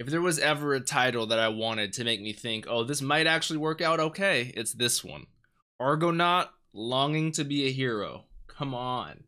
If there was ever a title that I wanted to make me think, oh, this might actually work out okay, it's this one. Argonaut longing to be a hero. Come on.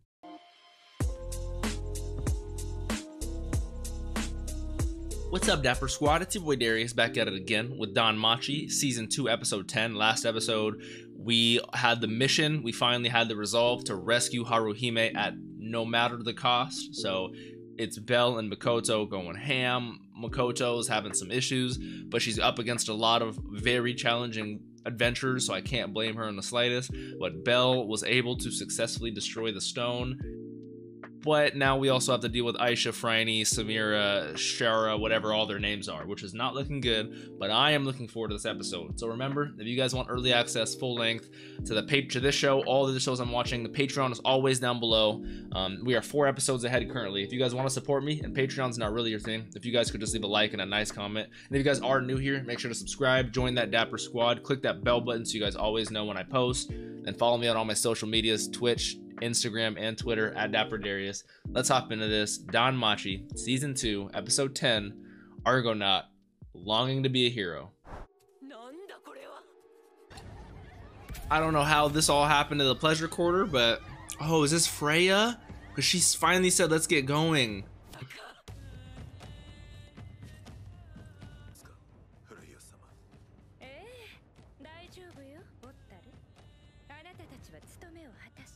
What's up, Dapper Squad? It's your boy Darius back at it again with Danmachi, Season 2, Episode 10. Last episode, we had the mission, we finally had the resolve to rescue Haruhime at no matter the cost. So it's Bell and Mikoto going ham. Mikoto's having some issues, but she's up against a lot of very challenging adventures, so I can't blame her in the slightest. But Bell was able to successfully destroy the stone but now we also have to deal with Aisha, Franny, Samira, Shara, whatever all their names are, which is not looking good. But I am looking forward to this episode. So remember, if you guys want early access, full length to the page to this show, all the shows I'm watching, the Patreon is always down below. Um, we are four episodes ahead currently. If you guys want to support me, and Patreon's not really your thing, if you guys could just leave a like and a nice comment, and if you guys are new here, make sure to subscribe, join that Dapper Squad, click that bell button so you guys always know when I post, and follow me on all my social medias, Twitch, Instagram, and Twitter at Dapper Darius. Let's hop into this. Danmachi, Season 2, Episode 10, Argonaut, Longing to be a Hero. I don't know how this all happened to the pleasure quarter, but oh, is this Freya? Because she finally said, let's get going.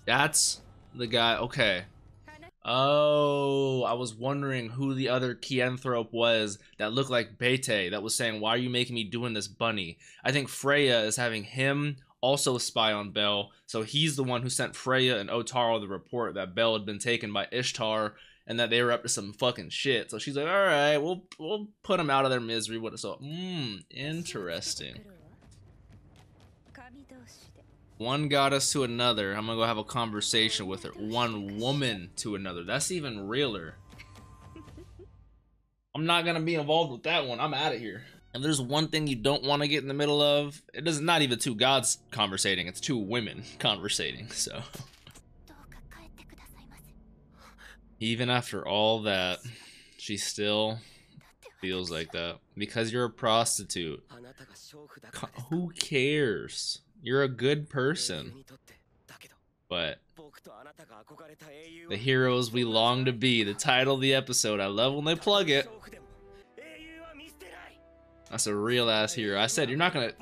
That's the guy. Okay. Oh, I was wondering who the other Chienthrope was that looked like Bete that was saying, Why are you making me doing this, bunny? I think Freya is having him also spy on Bell. So he's the one who sent Freya and Otaro the report that Bell had been taken by Ishtar and that they were up to some fucking shit. So she's like, All right, we'll we'll put him out of their misery. What so hmm, interesting one goddess to another. I'm gonna go have a conversation with her. One woman to another. That's even realer. I'm not gonna be involved with that one. I'm out of here. And there's one thing you don't want to get in the middle of. It is not even two gods conversating. It's two women conversating. So. Even after all that, she still feels like that because you're a prostitute. Who cares? You're a good person. But the heroes we long to be, the title of the episode. I love when they plug it. That's a real ass hero. I said you're not gonna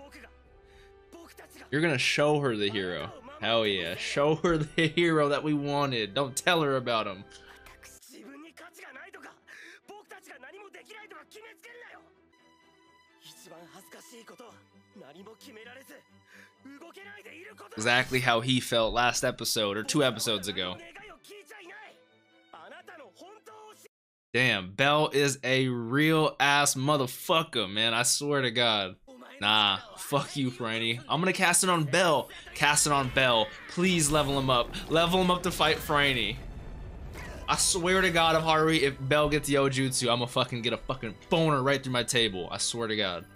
You're gonna show her the hero. Hell yeah. Show her the hero that we wanted. Don't tell her about him. Exactly how he felt last episode or two episodes ago. Damn, Bell is a real ass motherfucker, man. I swear to God. Nah, fuck you, Franny. I'm gonna cast it on Bell. Cast it on Bell. Please level him up. Level him up to fight Franny. I swear to God, if Haru, if Bell gets Yojutsu, I'm gonna fucking get a fucking boner right through my table. I swear to God.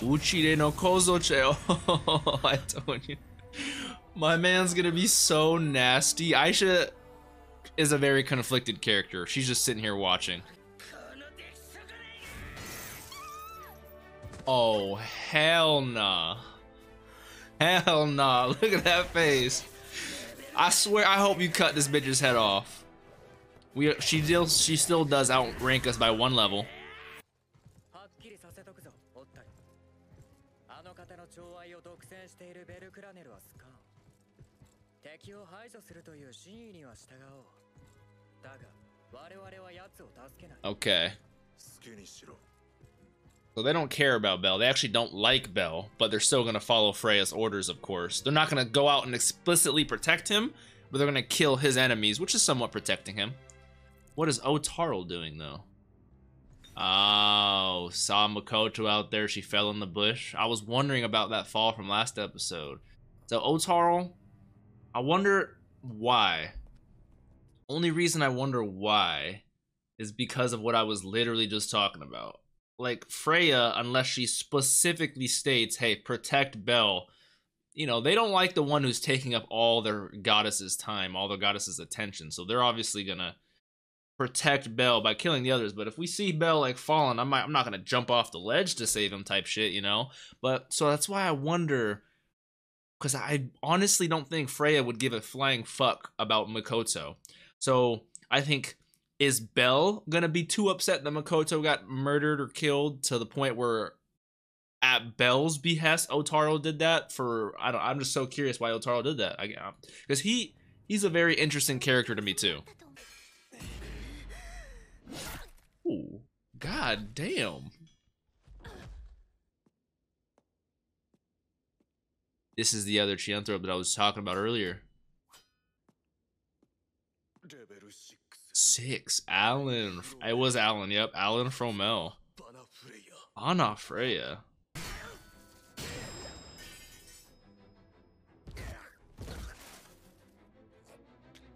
Uchide no Kozuchi. Oh, I told you. My man's gonna be so nasty. Aisha is a very conflicted character. She's just sitting here watching. Oh, hell nah. Hell nah. Look at that face. I swear, I hope you cut this bitch's head off. We, she still, she still does outrank us by one level. しているベルクラネルはスカン敵を排除するという真意には従おうだが我々は奴を助けない Okay So they don't care about Bell. They actually don't like Bell, but they're still gonna follow Freya's orders, of course. They're not gonna go out and explicitly protect him, but they're gonna kill his enemies, which is somewhat protecting him. What is Otaro doing, though? Oh, saw Mikoto out there. She fell in the bush. I was wondering about that fall from last episode. So Otaro, I wonder why. Only reason I wonder why is because of what I was literally just talking about. Like Freya, unless she specifically states, "Hey, protect Bell," you know they don't like the one who's taking up all their goddess's time, all the goddess's attention. So they're obviously gonna protect Bell by killing the others. But if we see Bell like falling, I might I'm not gonna jump off the ledge to save him type shit, you know? But so that's why I wonder because I honestly don't think Freya would give a flying fuck about Mikoto. So I think is Bell gonna be too upset that Mikoto got murdered or killed to the point where at Bell's behest Otaro did that for I don't I'm just so curious why Otaro did that. I because he he's a very interesting character to me too. Ooh, god damn. This is the other Chienthrope that I was talking about earlier. Six. Allen. It was Allen. Yep. Allen Fromel. Vana Freya.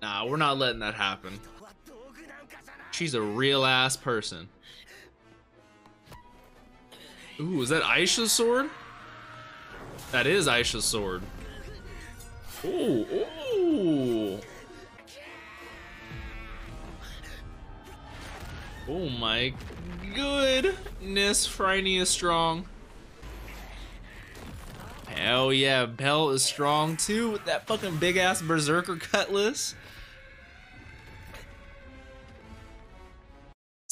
Nah, we're not letting that happen. She's a real ass person. Ooh, is that Aisha's sword? That is Aisha's sword. Ooh, ooh. Oh my goodness, Phryne is strong. Hell yeah, Bell is strong too with that fucking big ass berserker cutlass.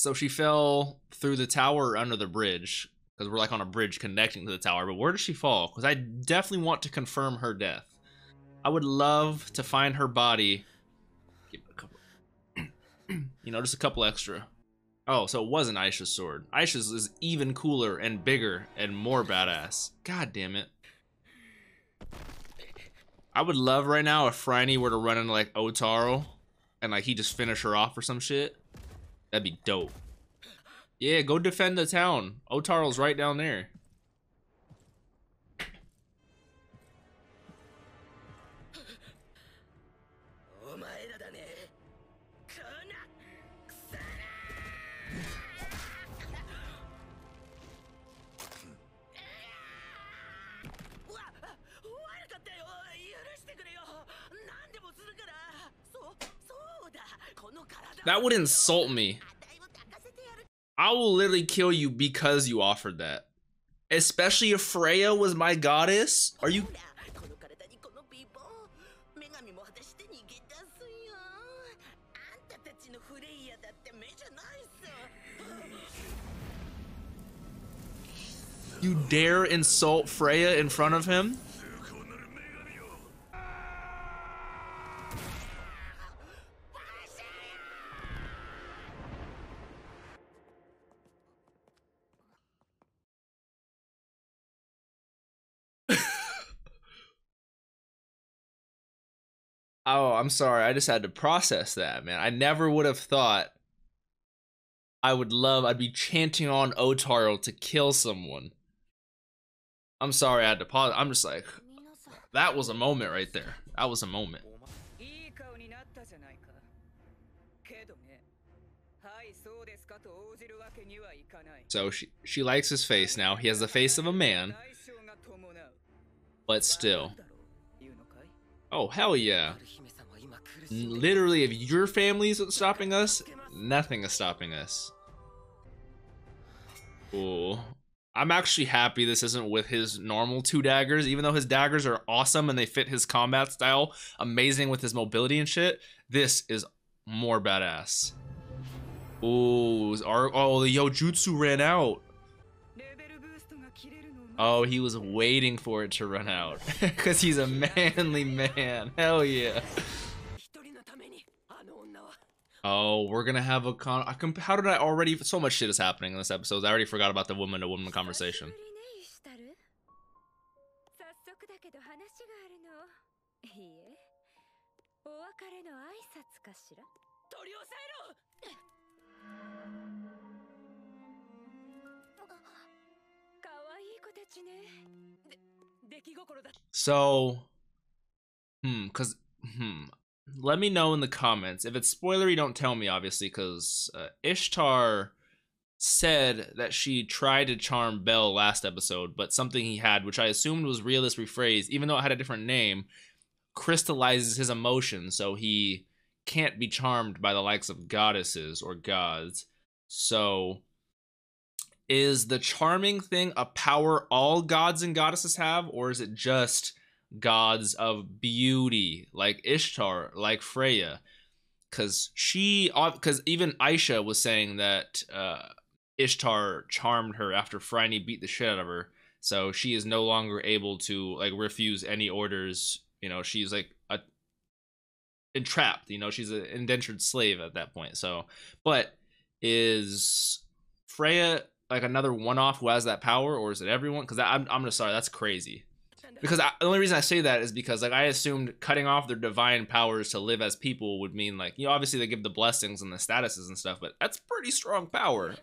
So she fell through the tower under the bridge because we're like on a bridge connecting to the tower. But where does she fall? Because I definitely want to confirm her death. I would love to find her body. Give a couple. You know, just a couple extra. Oh, so it wasn't Aisha's sword. Aisha's is even cooler and bigger and more badass. God damn it. I would love right now if Phryne were to run into like Otaro and like he just finish her off or some shit. That'd be dope. Yeah, go defend the town. Otaro's right down there. That would insult me. I will literally kill you because you offered that. Especially if Freya was my goddess. Are you... You dare insult Freya in front of him? Oh, I'm sorry. I just had to process that, man. I never would have thought I would love, I'd be chanting on Otaro to kill someone. I'm sorry I had to pause. I'm just like, that was a moment right there. That was a moment. So she she likes his face now. He has the face of a man. But still. Oh, hell yeah. Literally, if your family isn't stopping us, nothing is stopping us. Cool. I'm actually happy this isn't with his normal two daggers, even though his daggers are awesome and they fit his combat style, amazing with his mobility and shit. This is more badass. Ooh, our, oh, the Yojutsu ran out. Oh, he was waiting for it to run out. Because he's a manly man. Hell yeah. Oh, we're gonna have a con. I can. How did I already? So much shit is happening in this episode. I already forgot about the woman to woman conversation. Eh? So, hmm, cause, hmm, let me know in the comments. If it's spoilery, don't tell me, obviously, because uh, Ishtar said that she tried to charm Bell last episode, but something he had, which I assumed was realist rephrased, even though it had a different name, crystallizes his emotion. So he can't be charmed by the likes of goddesses or gods. So is the charming thing a power all gods and goddesses have or is it just gods of beauty like Ishtar, like Freya? Cuz she cuz even Aisha was saying that uh Ishtar charmed her after Phryne beat the shit out of her. So she is no longer able to like refuse any orders. You know, she's like a entrapped, you know, she's an indentured slave at that point. So, but is Freya like another one-off who has that power or is it everyone? Cuz I'm I'm just sorry, that's crazy. Because I, the only reason I say that is because like I assumed cutting off their divine powers to live as people would mean like you know obviously they give the blessings and the statuses and stuff, but that's pretty strong power.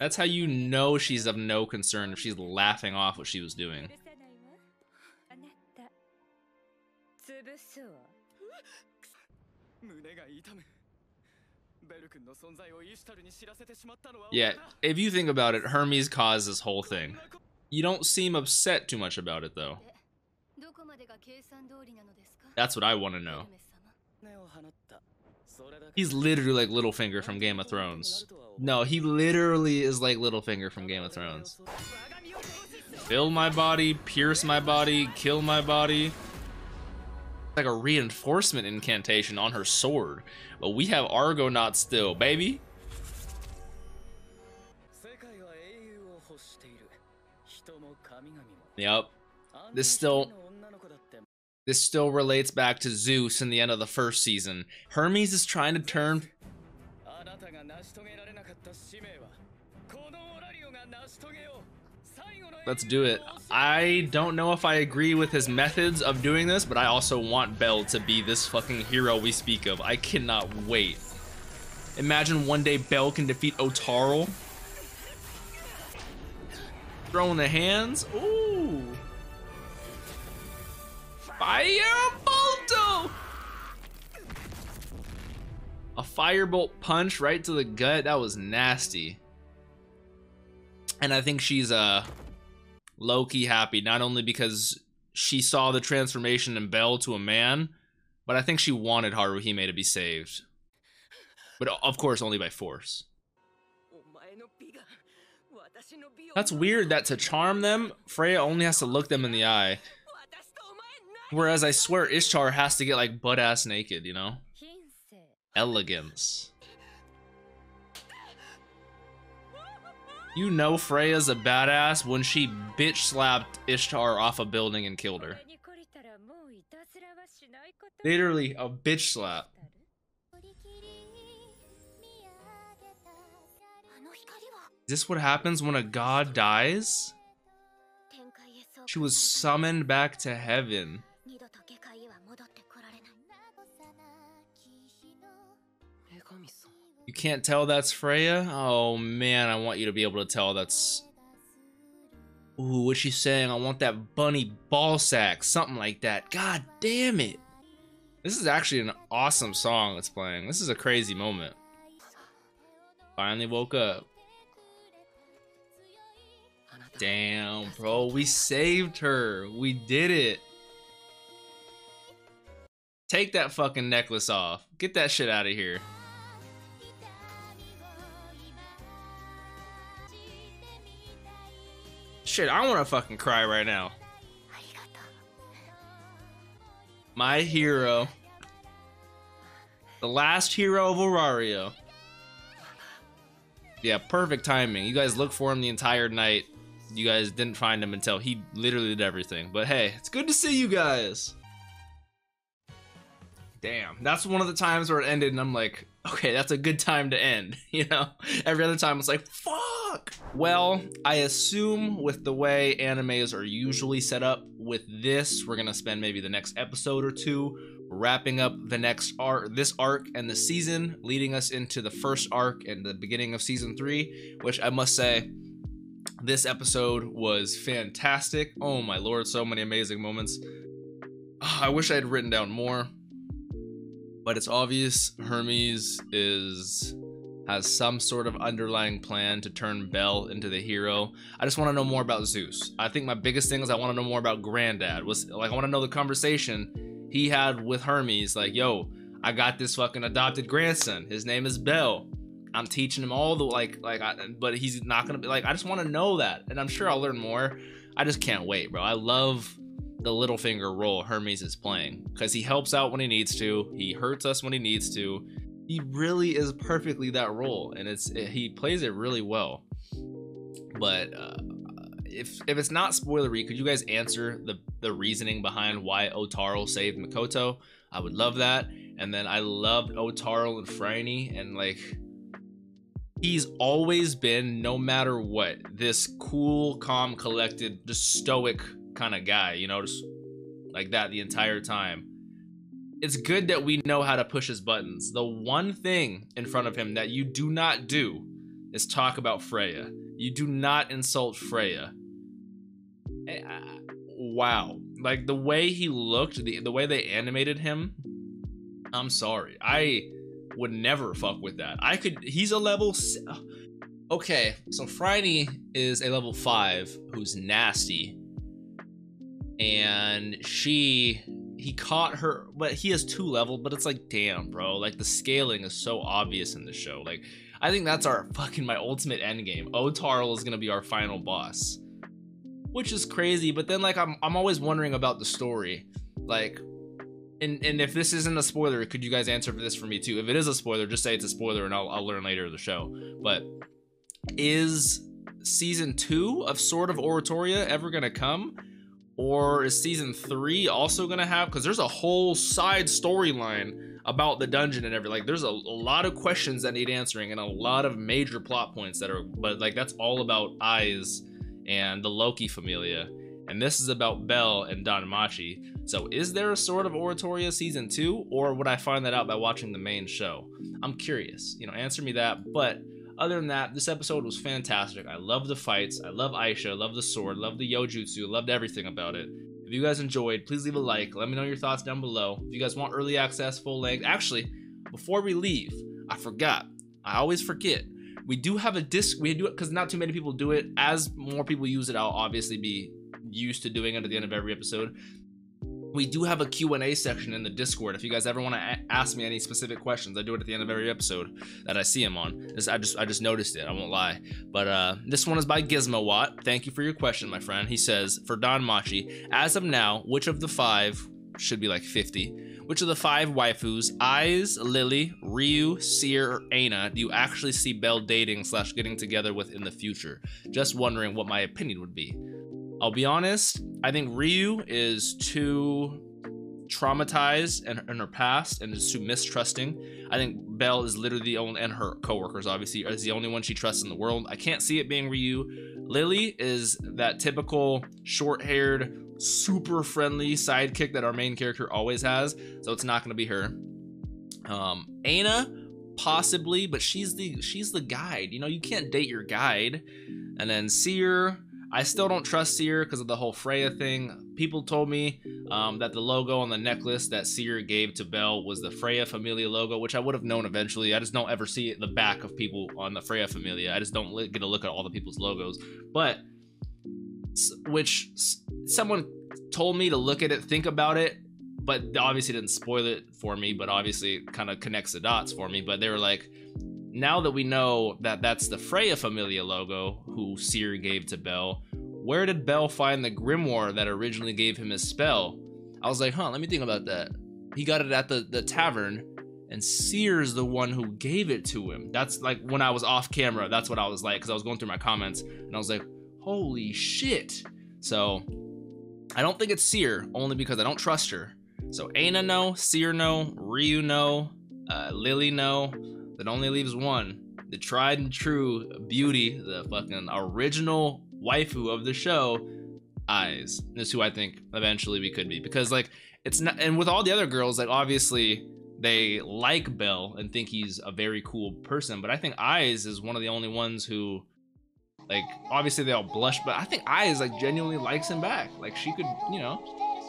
That's how you know she's of no concern if she's laughing off what she was doing. Yeah, if you think about it, Hermes caused this whole thing. You don't seem upset too much about it, though. Eh, That's what I want to know. He's literally like Littlefinger from Game of Thrones. No, he literally is like Littlefinger from Game of Thrones. Fill my body, pierce my body, kill my body. Like a reinforcement incantation on her sword. But we have Argonaut still, baby. Yep. This still this still relates back to Zeus in the end of the first season. Hermes is trying to turn Let's do it. I don't know if I agree with his methods of doing this, but I also want Bell to be this fucking hero we speak of. I cannot wait. Imagine one day Bell can defeat Otaro. Throwing the hands. Ooh. Firebolto! A firebolt punch right to the gut. That was nasty. And I think she's uh low-key happy, not only because she saw the transformation in Bell to a man, but I think she wanted Haruhime to be saved. But of course only by force. That's weird that to charm them, Freya only has to look them in the eye. Whereas I swear Ishtar has to get like butt ass naked, you know? Elegance. You know Freya's a badass when she bitch slapped Ishtar off a building and killed her. Literally a bitch slap. Is this what happens when a god dies? She was summoned back to heaven. You can't tell that's Freya? Oh man, I want you to be able to tell that's... Ooh, what's she saying? I want that bunny ball sack. Something like that. God damn it. This is actually an awesome song that's playing. This is a crazy moment. Finally woke up. Damn, bro. We saved her. We did it. Take that fucking necklace off. Get that shit out of here. Shit, I want to fucking cry right now. My hero. The last hero of Orario. Yeah, perfect timing. You guys look for him the entire night. You guys didn't find him until he literally did everything. But hey, it's good to see you guys. Damn, that's one of the times where it ended and I'm like, okay, that's a good time to end, you know? Every other time it's like, fuck! Well, I assume with the way animes are usually set up, with this, we're gonna spend maybe the next episode or two wrapping up the next arc, this arc and the season, leading us into the first arc and the beginning of season three, which I must say, this episode was fantastic. Oh my lord, so many amazing moments. Ah, I wish I had written down more but it's obvious Hermes is has some sort of underlying plan to turn Bell into the hero. I just want to know more about Zeus. I think my biggest thing is I want to know more about Granddad. Was like I want to know the conversation he had with Hermes, like, yo, I got this fucking adopted grandson. His name is Bell. I'm teaching him all the like, like, I, but he's not gonna be like. I just want to know that, and I'm sure I'll learn more. I just can't wait, bro. I love the Littlefinger role Hermes is playing because he helps out when he needs to. He hurts us when he needs to. He really is perfectly that role, and it's he plays it really well. But uh, if if it's not spoilery, could you guys answer the the reasoning behind why Otaro saved Mikoto? I would love that. And then I loved Otaro and Franny, and like he's always been, no matter what, this cool, calm, collected, just stoic kind of guy. You know, just like that the entire time. It's good that we know how to push his buttons. The one thing in front of him that you do not do is talk about Freya. You do not insult Freya. Eh, wow. Like the way he looked, the, the way they animated him, I'm sorry. I would never fuck with that. I could, he's a level. Okay, so Franny is a level 5 who's nasty. And she, he caught her, but he has two level, but it's like, damn, bro. Like the scaling is so obvious in the show. Like, I think that's our fucking my ultimate end game. Otarl is gonna be our final boss, which is crazy. But then like I'm I'm always wondering about the story, like. And, and if this isn't a spoiler, could you guys answer for this for me too? If it is a spoiler, just say it's a spoiler and I'll, I'll learn later in the show. But is season two of Sword of Oratoria ever gonna come? Or is season three also gonna have? Because there's a whole side storyline about the dungeon and everything. Like, there's a, a, lot of questions that need answering and a lot of major plot points that are, but like, that's all about Aiz and the Loki familia. And this is about Bell and Danmachi. So, is there a Sword of Oratoria season two, or would I find that out by watching the main show? I'm curious. You know, answer me that. But other than that, this episode was fantastic. I love the fights. I love Aisha. I love the sword. Love the Yojutsu. Loved everything about it. If you guys enjoyed, please leave a like. Let me know your thoughts down below. If you guys want early access, full length. Actually, before we leave, I forgot. I always forget. We do have a disc. We do it because not too many people do it. As more people use it, I'll obviously be used to doing it at the end of every episode we do have a q&a section in the discord. If you guys ever want to ask me any specific questions i do it at the end of every episode that i see them on. This, i just i just noticed it i won't lie. But uh this one is by gizmo watt. Thank you for your question my friend. He says for Danmachi, as of now which of the five should be like 50 which of the five waifus, Aiz, Lily, Ryu, Syr, or do you actually see Bell dating slash getting together with in the future? Just wondering what my opinion would be. I'll be honest, I think Ryu is too traumatized in, in her past and is too mistrusting. I think Bell is literally the only, and her coworkers obviously, is the only one she trusts in the world. I can't see it being Ryu. Lily is that typical short haired, super friendly sidekick that our main character always has, so it's not going to be her. Um, Eina, possibly, but she's the she's the guide. You know, you can't date your guide. And then Syr, I still don't trust Syr because of the whole Freya thing. People told me um, that the logo on the necklace that Syr gave to Bell was the Freya Familia logo, which I would have known eventually. I just don't ever see the back of people on the Freya Familia. I just don't get a look at all the people's logos. But, which someone told me to look at it, think about it, but obviously didn't spoil it for me, but obviously kind of connects the dots for me. But they were like, now that we know that that's the Freya Familia logo who Syr gave to Bell, where did Bell find the grimoire that originally gave him his spell? I was like, huh, let me think about that. He got it at the, the tavern, and Syr's the one who gave it to him. That's like when I was off camera, that's what I was like, because I was going through my comments, and I was like, holy shit. So, I don't think it's Syr, only because I don't trust her. So, Eina no, Syr no, Ryu no, uh, Lily no, that only leaves one. The tried and true beauty, the fucking original waifu of the show, Aiz. Is who I think eventually we could be. Because like it's not and with all the other girls, like obviously they like Bell and think he's a very cool person. But I think Aiz is one of the only ones who like obviously they all blush, but I think Aiz like genuinely likes him back. Like she could, you know,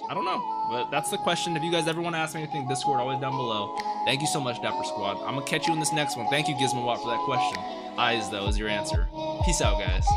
I don't know. But that's the question. If you guys ever want to ask me anything, Discord always down below. Thank you so much, Dapper Squad. I'm gonna catch you in this next one. Thank you, Gizmo Watt, for that question. Aiz, though, is your answer. Peace out, guys.